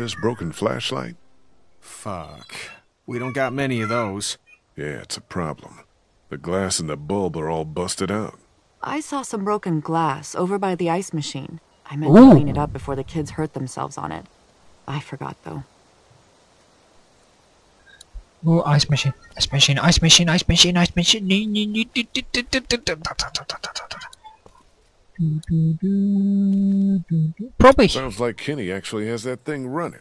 this broken flashlight? Fuck. We don't got many of those. Yeah, it's a problem. The glass and the bulb are all busted out. I saw some broken glass over by the ice machine. I meant Ooh. to clean it up before the kids hurt themselves on it. I forgot though. Ooh, ice machine, ice machine, ice machine, ice machine, ice machine. Probably. Sounds like Kenny actually has that thing running.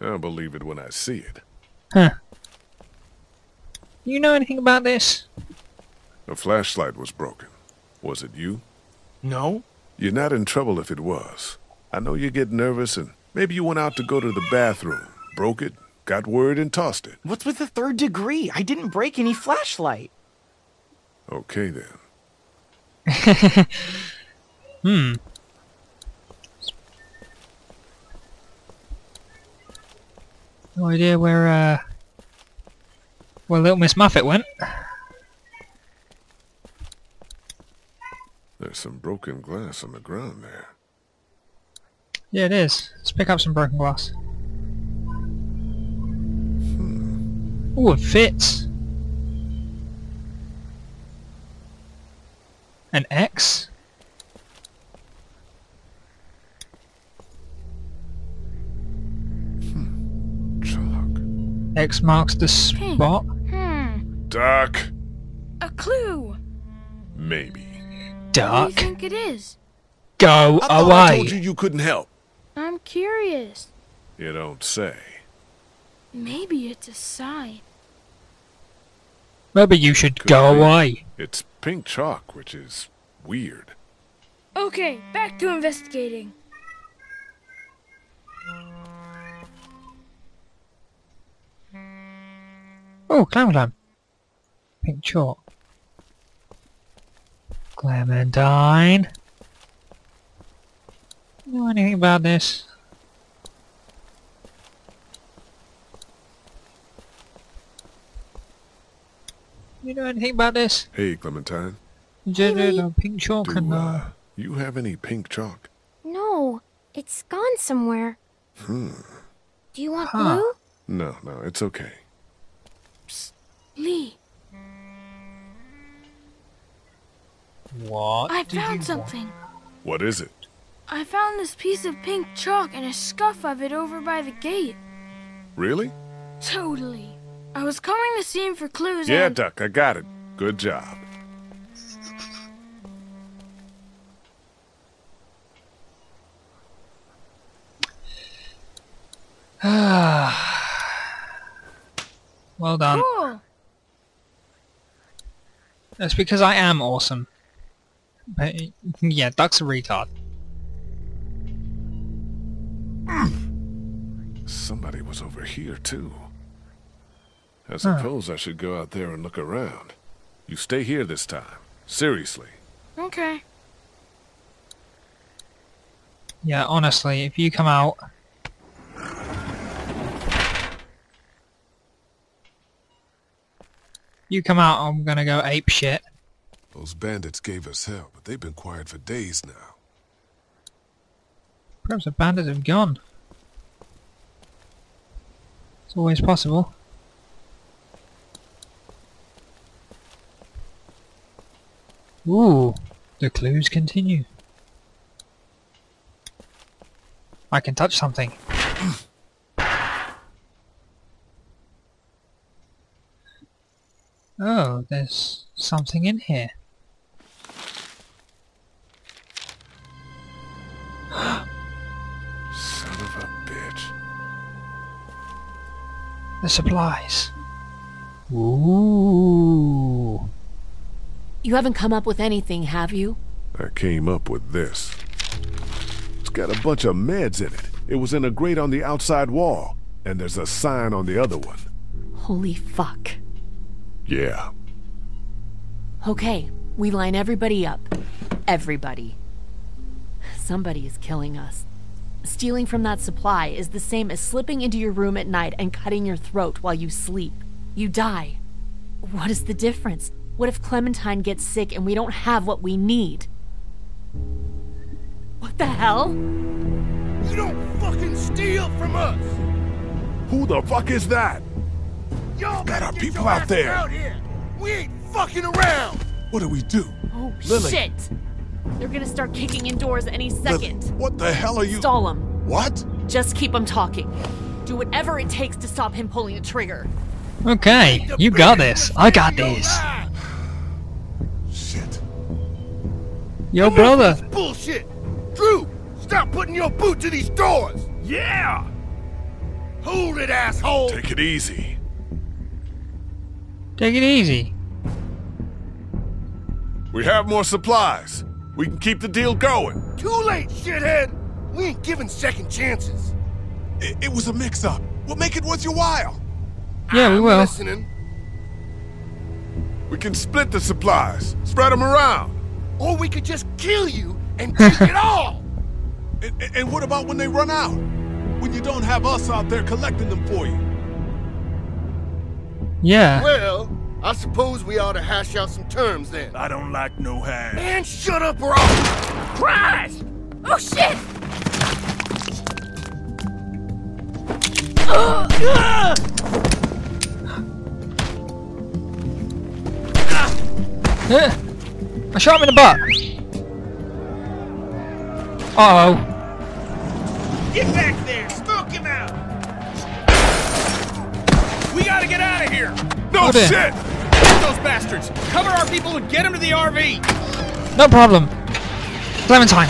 I'll believe it when I see it. Huh. You know anything about this? The flashlight was broken. Was it you? No? You're not in trouble if it was. I know you get nervous and maybe you went out to go to the bathroom, broke it, got word and tossed it. What's with the third degree? I didn't break any flashlight. Okay then. Hmm. No idea where, uh, where little Miss Muffet went. There's some broken glass on the ground there. Yeah, it is. Let's pick up some broken glass. Ooh, it fits. An X? X marks the spot. Hmm. Doc! A clue. Maybe. What do you think it is? Go I thought I told you you couldn't help. I'm curious. You don't say. Maybe it's a sign. Maybe you should Could go be. away. It's pink chalk, which is weird. Okay, back to investigating. Oh, clam clam. Pink chalk. Clementine. You know anything about this? You know anything about this? Hey, Clementine. Just Really? a pink chalk Do and uh, uh, you have any pink chalk? No, it's gone somewhere. Hmm. Do you want Huh. blue? No, no, it's okay. Lee, what? I do you found want? something. What is it? I found this piece of pink chalk and a scuff of it over by the gate. Really? Totally. I was combing the scene for clues Yeah, and... Duck, I got it. Good job. well done. Cool. That's because I am awesome. But, yeah, Duck's a retard. Somebody was over here, too. I Huh. suppose I should go out there and look around. You stay here this time. Seriously. Okay. Yeah, honestly, if you come out... You come out, I'm gonna go ape shit. Those bandits gave us hell, but they've been quiet for days now. Perhaps the bandits have gone. It's always possible. Ooh, the clues continue. I can touch something. oh, there's something in here. Son of a bitch. The supplies. Ooh. You haven't come up with anything, have you? I came up with this. It's got a bunch of meds in it. It was in a grate on the outside wall, and there's a sign on the other one. Holy fuck. Yeah. Okay, we line everybody up. Everybody. Somebody is killing us. Stealing from that supply is the same as slipping into your room at night and cutting your throat while you sleep. You die. What is the difference? What if Clementine gets sick and we don't have what we need? What the hell? You don't fucking fucking steal from us. Who the fuck is that? Y'all Got our better get people your out there. Out here. We ain't fucking around. What do we do? Oh, Lilly. shit! They're gonna start kicking in doors any Lilly, second. what the hell are you? Stall him. What? Just keep him talking. Do whatever it takes to stop him pulling the trigger. Okay, you got this. I got this. Shit. Yo, brother. Bullshit. Drew, stop putting your boot to these doors. Yeah. Hold it, asshole. Take it easy. Take it easy. We have more supplies. We can keep the deal going. Too late, shithead. We ain't giving second chances. It, it was a mix-up. We'll make it worth your while. Yeah, we I'm will. Listening. We can split the supplies, spread them around. Or we could just kill you and take it all. And, and- and what about when they run out? When you don't have us out there collecting them for you? Yeah. Well, I suppose we ought to hash out some terms then. I don't like no hash. Man, shut up or I'll... Christ! Oh shit! Eh, I shot him in the butt. Uh oh. Get back No Oh, shit! Get those bastards! Cover our people and get them to the RV! No problem. Clementine.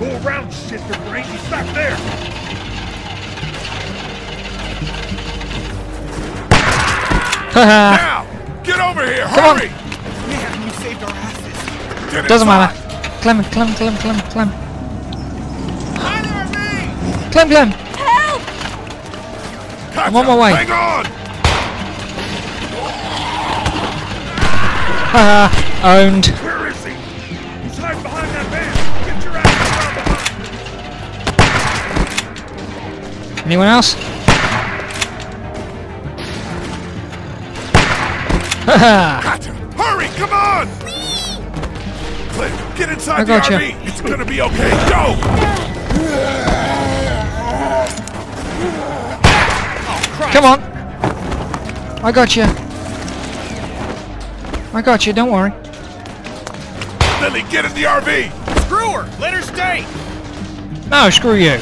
Go around, shit, the brain. Stop there. Haha. Now, get over here. Come on. Hurry. Man, we saved our asses. Get Doesn't inside. matter. Clem, Clem, Clem, Clem, Clem. Find the RV! Clem, Clem. Gotcha. I'm on my way. Hang on. Haha. Owned. Where is he? He's hiding behind that van. Get your ass around behind. Anyone else? Haha. Gotcha. Hurry, come on. Clint, get inside I the gotcha. RV. It's gonna be okay. Go. Come on. I got you. I got you. Don't worry. Lilly, get in the RV. Screw her! Let her stay! No, screw you.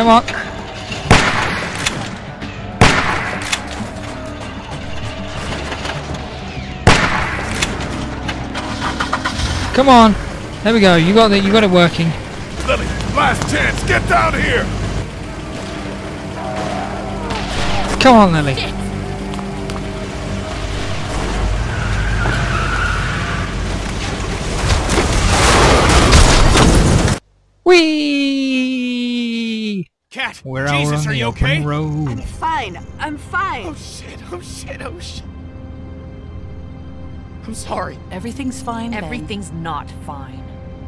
Come on. Come on. There we go. You got it. You got it working. Lilly, last chance. Get down here. Come on, Lilly. Cat, We're Jesus, out on are the you okay? road. I'm fine. I'm fine. Oh shit, oh shit, oh shit. I'm sorry. Everything's fine. Ben. Everything's not fine.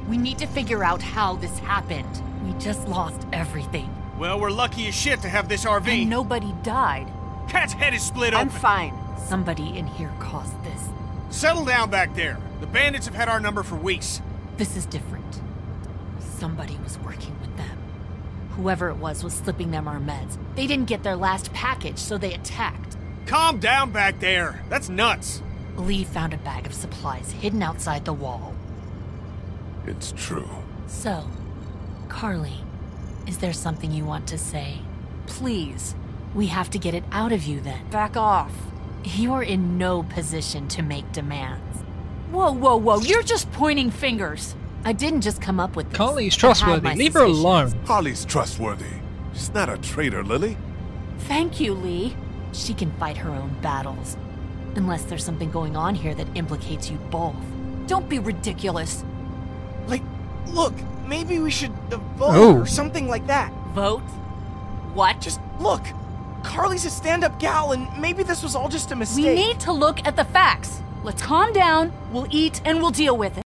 We need to figure out how this happened. We just lost everything. Well, we're lucky as shit to have this RV. And nobody died. Cat's head is split open. I'm fine. Somebody in here caused this. Settle down back there. The bandits have had our number for weeks. This is different. Somebody was working with them. Whoever it was was slipping them our meds. They didn't get their last package, so they attacked. Calm down back there. That's nuts. Lee found a bag of supplies hidden outside the wall. It's true. So, Carley, is there something you want to say? Please, we have to get it out of you then. Back off. You're in no position to make demands. Whoa, whoa, whoa, you're just pointing fingers. I didn't just come up with this. Carley's trustworthy. my Leave her alone. Carley's trustworthy. She's not a traitor, Lilly. Thank you, Lee. She can fight her own battles. Unless there's something going on here that implicates you both. Don't be ridiculous. Like, look, maybe we should uh, vote Oh. or something like that. Vote? What? Just look. Carley's a stand-up gal, and maybe this was all just a mistake. We need to look at the facts. Let's calm down, we'll eat, and we'll deal with it.